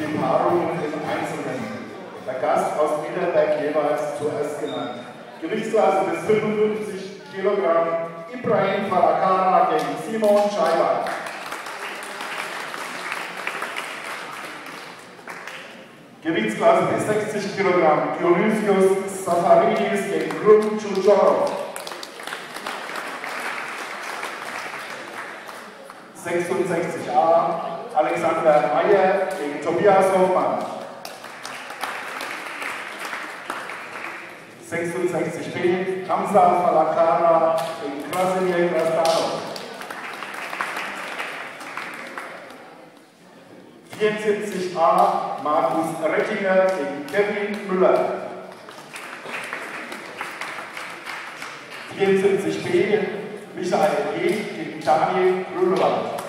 die Paarung im Einzelnen. Der Gast aus Niederberg jeweils zuerst genannt. Gewichtsklasse bis 55 Kilogramm Ibrahim Farakara gegen Simon Scheiber. Gewichtsklasse bis 60 Kilogramm Dionysius Safaridis gegen Grum Chuchorov. 66a Alexander Meyer gegen Tobias Hoffmann. 66b, Hamza Falakana gegen Krasimir Krastanov. 74a, Markus Rettinger gegen Kevin Müller. 74b, Michael E. gegen Daniel Grünewald.